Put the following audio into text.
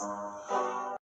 song.